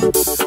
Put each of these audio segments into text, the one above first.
Bye.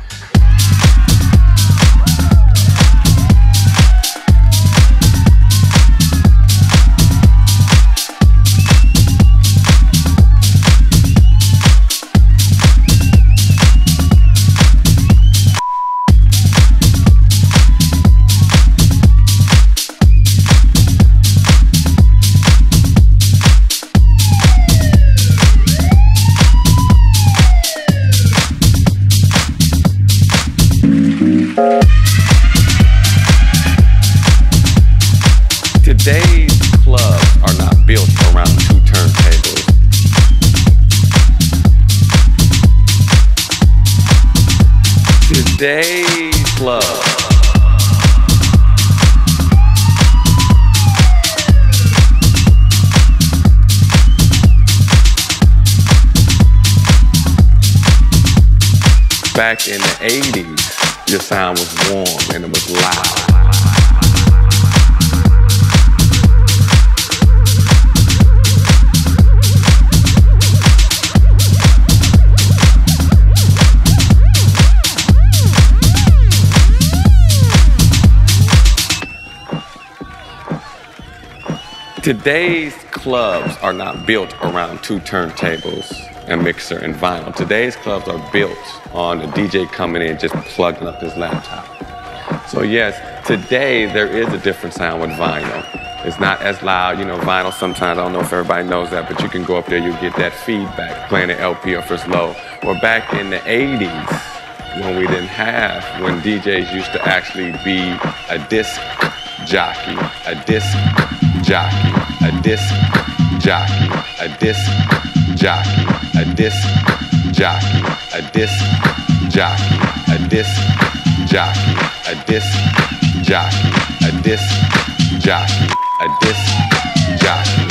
back in the 80s, your sound was warm and it was loud. Today's clubs are not built around two turntables and mixer and vinyl. Today's clubs are built on a DJ coming in just plugging up his laptop. So yes, today there is a different sound with vinyl. It's not as loud, you know, vinyl sometimes, I don't know if everybody knows that, but you can go up there, you get that feedback playing an LP or first low. Or back in the 80s, when we didn't have, when DJs used to actually be a disc jockey, a disc jockey, a disc. Jockey, a disc. Jockey, a disc. Jockey, a disc. Jockey, a disc. Jockey, a disc. Jockey, a disc. Jockey, a disc. Jockey,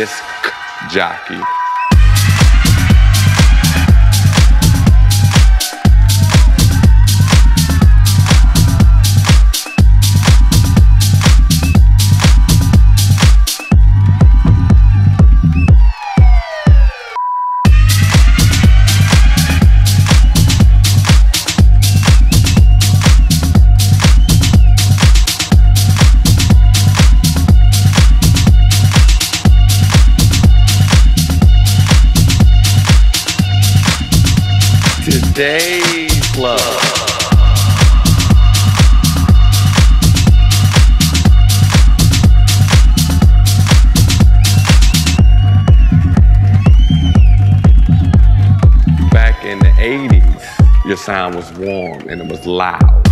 disc jockey. Today's club. Back in the 80s, your sound was warm and it was loud.